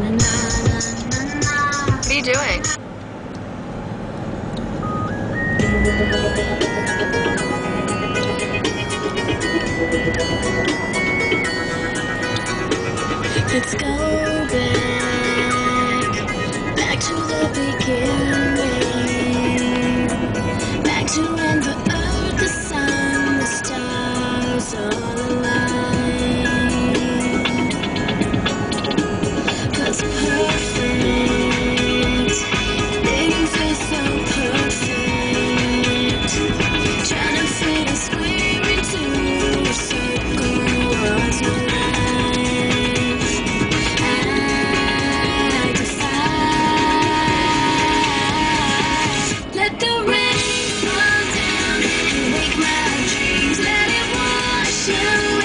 What are you doing? Let's go back, back to the beginning, back to when the you.